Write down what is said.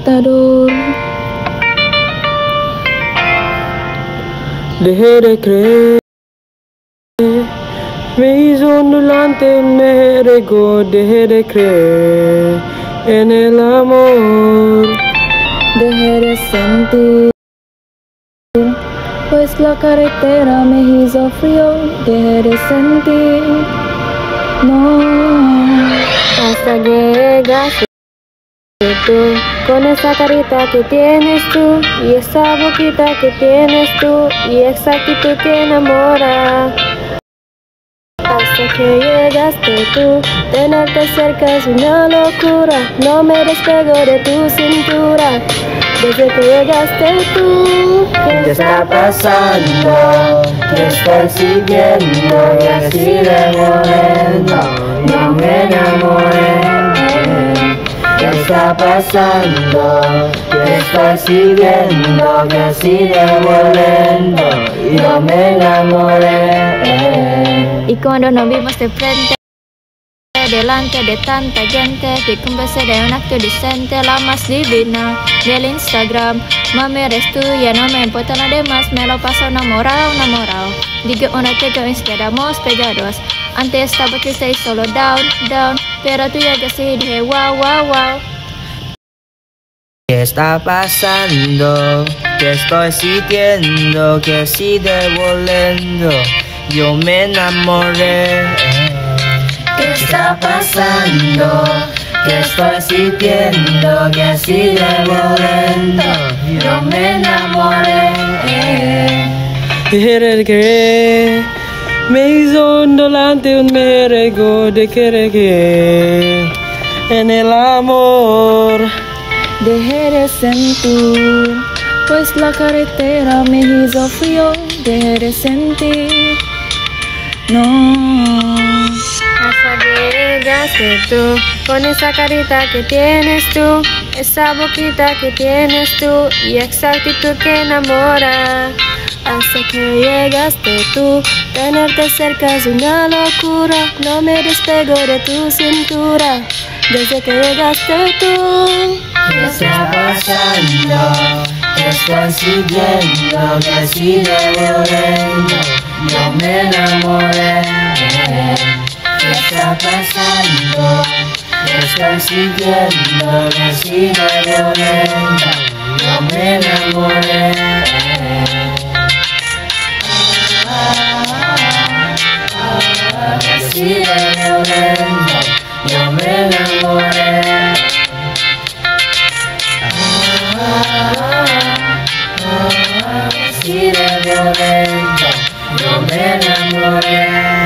matador. Dejé de creer, me hizo ondulante, me regó, dejé de creer en el amor. Dejé de sentir, pues la carretera me hizo frío, dejé de sentir, no. Hasta llegaste tú, con esa carita que tienes tú, y esa boquita que tienes tú, y esa actitud que enamora. Hasta que llegaste tú, tenerte cerca es una locura, no me despego de tu cintura. Desde que llegaste tú, ¿Qué está pasando? Te estoy siguiendo y así devolviendo. No me enamoré. ¿Qué está pasando? Te estoy siguiendo y así devolviendo. Y no me enamoré. Y cuando nos vimos de frente, delante de tanta gente, un beso de un acto decente, la más divina del Instagram. Mami eres tú, ya no me importa nada más, me lo paso enamorado, enamorado. Digo una te que nos quedamos pegados. Antes estaba triste y solo down, down, pero tú ya que sí dije wow, wow, wow. ¿Qué está pasando? ¿Qué estoy sintiendo? Que si devolviendo yo me enamoré. ¿Qué está pasando? ¿Qué estoy sintiendo? Que si devolviendo yo me enamoré. De creer, me hizo ondulante un merego de querer en el amor. Dejé de sentir, pues la carretera me hizo frío, de sentir, no. Hasta que tú, con esa carita que tienes tú, esa boquita que tienes tú, y esa actitud que enamora. Hasta que llegaste tú, tenerte cerca es una locura, no me despego de tu cintura. Desde que llegaste tú, ¿Qué está pasando? Estoy siguiendo, que si devolviendo yo me enamoré. ¿Qué está pasando? Estoy siguiendo, que si devolviendo yo me enamoré. Namoraya